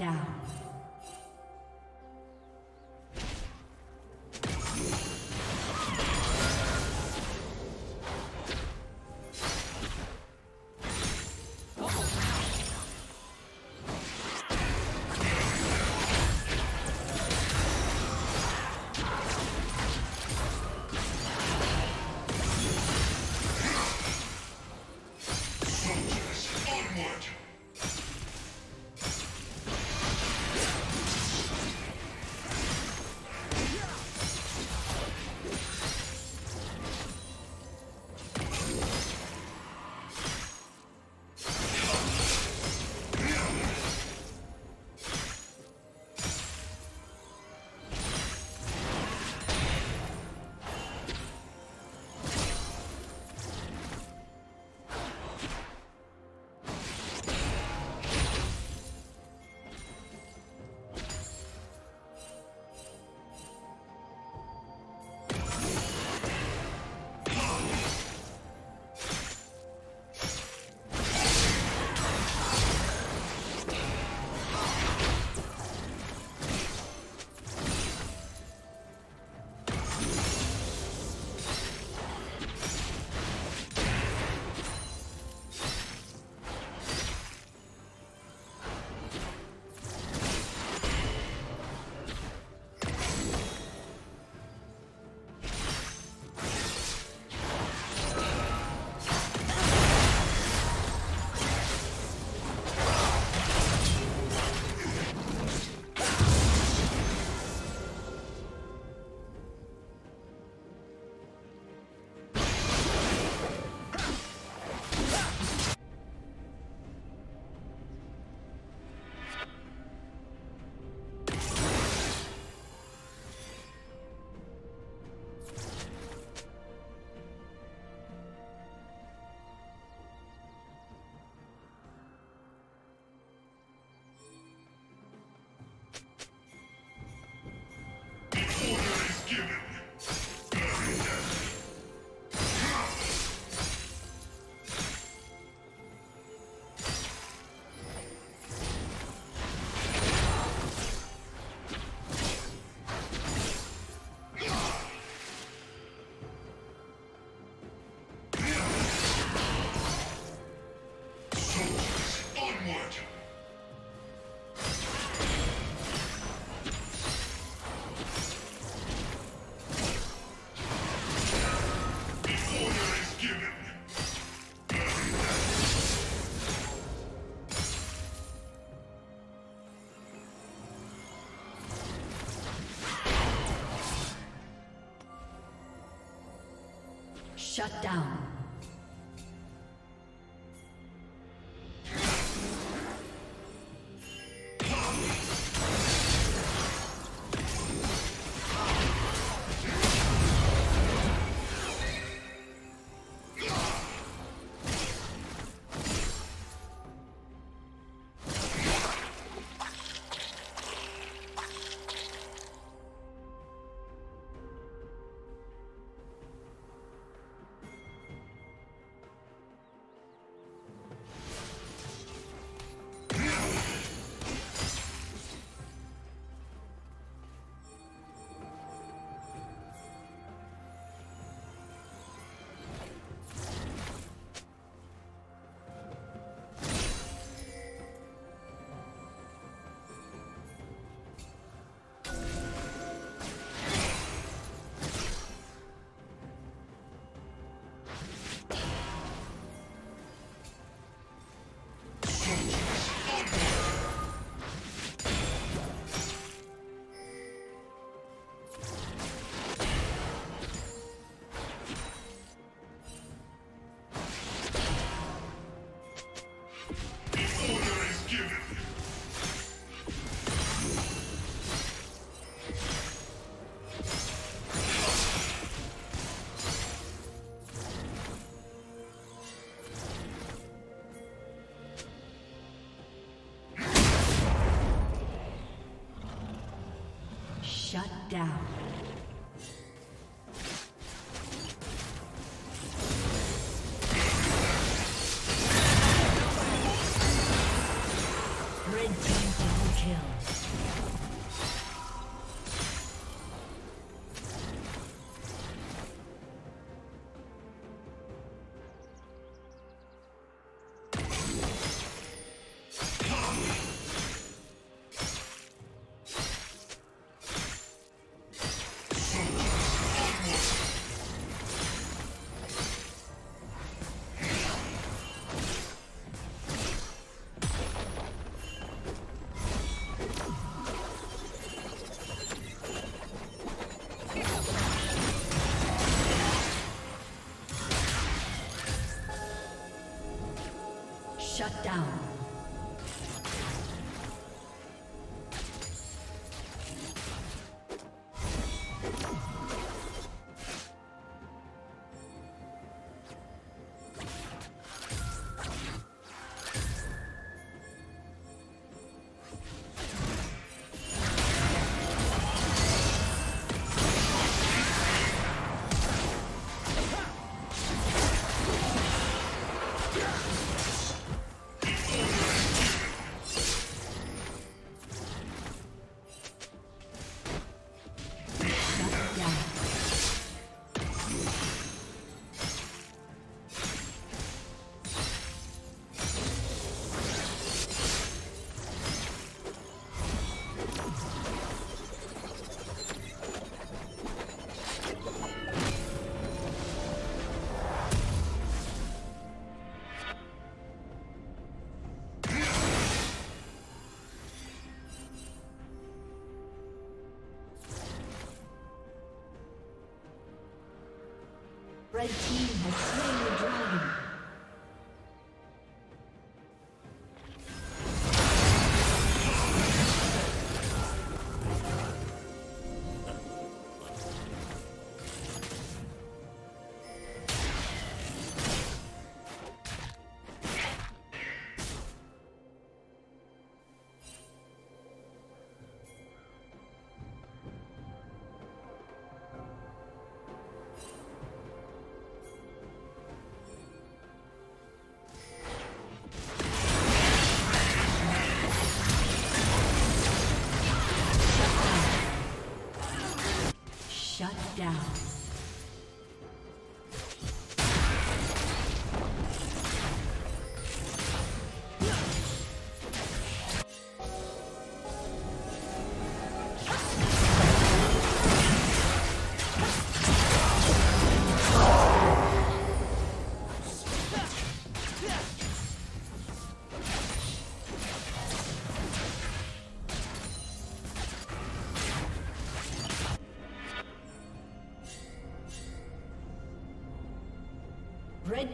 Shut down. Shut down. Down. Red team has slain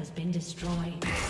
Has been destroyed.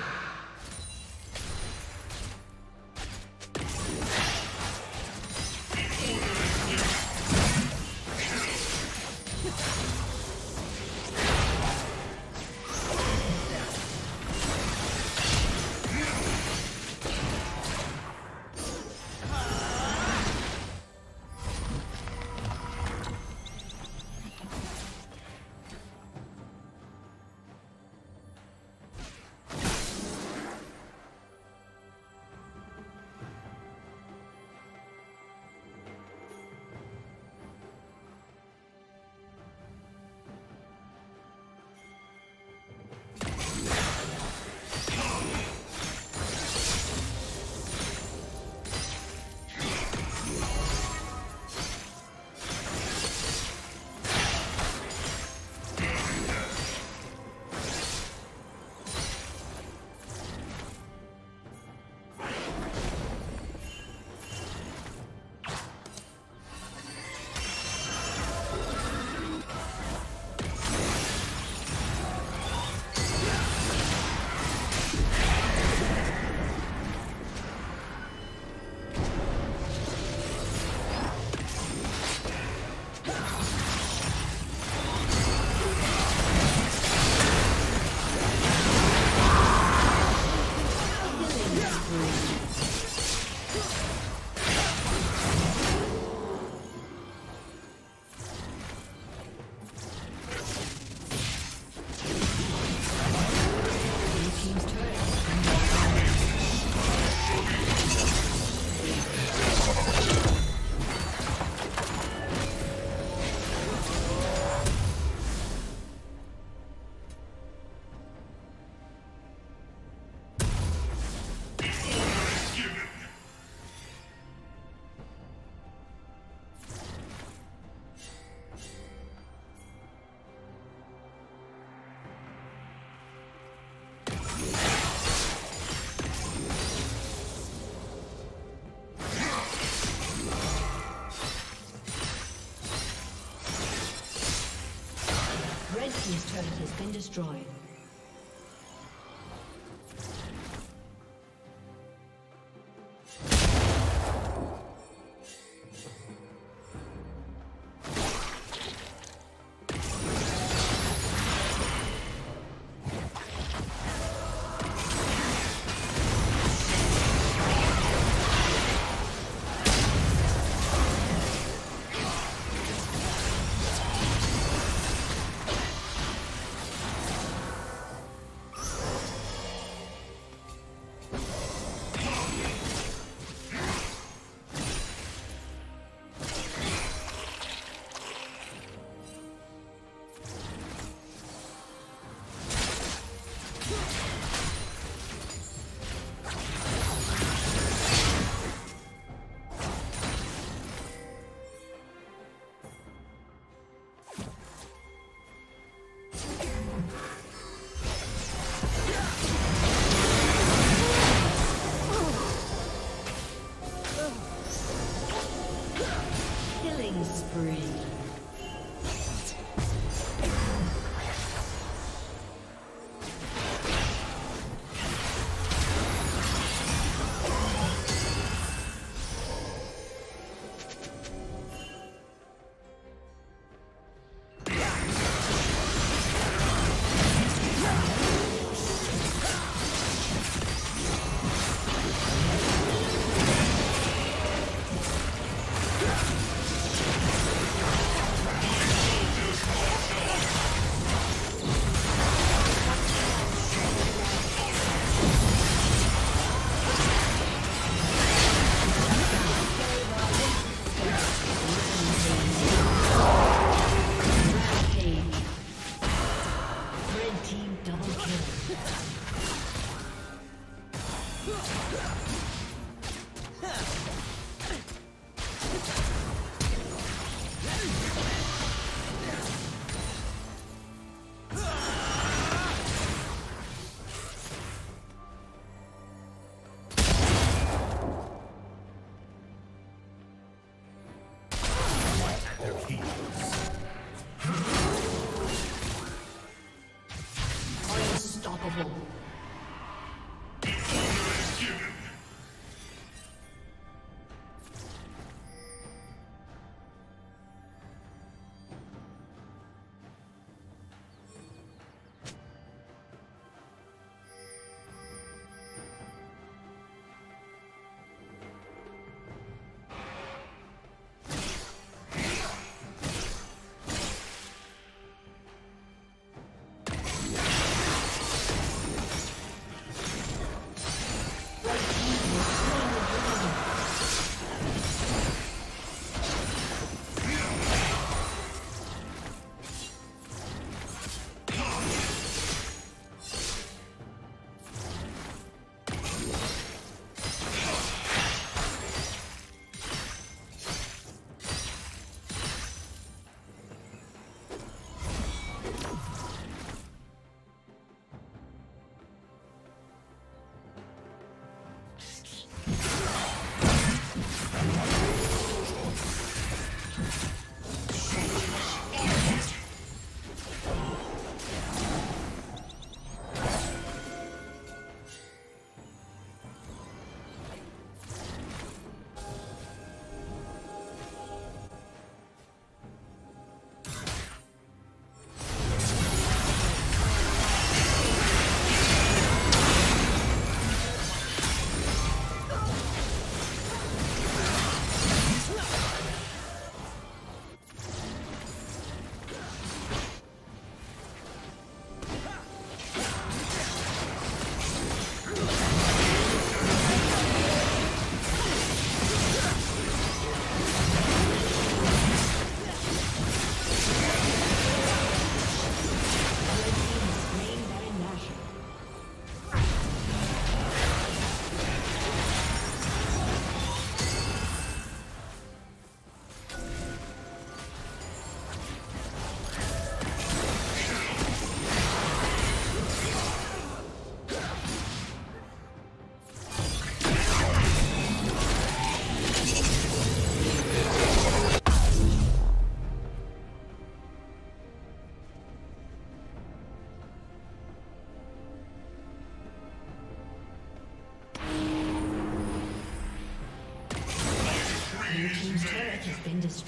Destroyed.